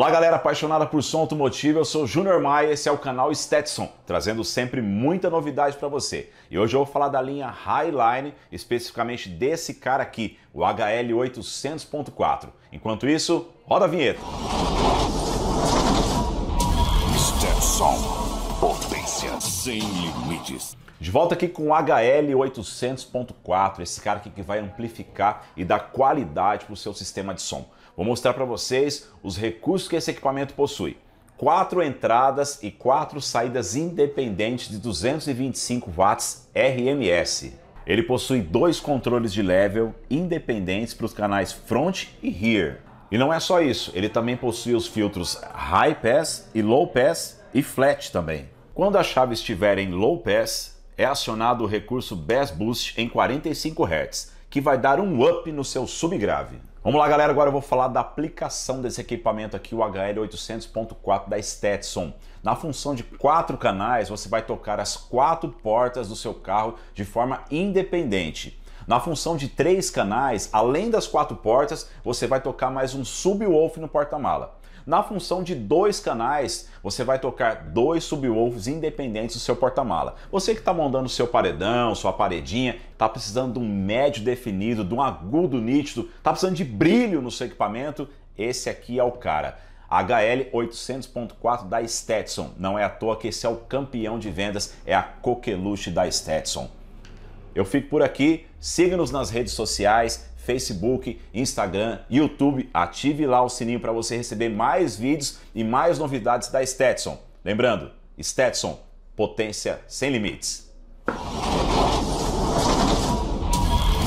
Olá galera apaixonada por som automotivo, eu sou Junior Maia, esse é o canal Stetson, trazendo sempre muita novidade para você. E hoje eu vou falar da linha Highline, especificamente desse cara aqui, o HL 800.4. Enquanto isso, roda a vinheta. Stetson, potência sem limites. De volta aqui com o HL 800.4, esse cara aqui que vai amplificar e dar qualidade para o seu sistema de som. Vou mostrar para vocês os recursos que esse equipamento possui. Quatro entradas e quatro saídas independentes de 225 watts RMS. Ele possui dois controles de level independentes para os canais front e rear. E não é só isso, ele também possui os filtros High Pass e Low Pass e Flat também. Quando a chave estiver em Low Pass, é acionado o recurso Bass Boost em 45 Hz, que vai dar um up no seu subgrave. Vamos lá, galera. Agora eu vou falar da aplicação desse equipamento aqui, o HL800.4 da Stetson. Na função de quatro canais, você vai tocar as quatro portas do seu carro de forma independente. Na função de três canais, além das quatro portas, você vai tocar mais um subwoofer no porta-mala. Na função de dois canais, você vai tocar dois subwoofers independentes do seu porta-mala. Você que está montando seu paredão, sua paredinha, está precisando de um médio definido, de um agudo nítido, está precisando de brilho no seu equipamento, esse aqui é o cara. HL 800.4 da Stetson. Não é à toa que esse é o campeão de vendas, é a coqueluche da Stetson. Eu fico por aqui, siga-nos nas redes sociais, Facebook, Instagram, YouTube. Ative lá o sininho para você receber mais vídeos e mais novidades da Stetson. Lembrando, Stetson, potência sem limites.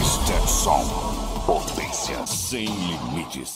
Stetson, potência sem limites.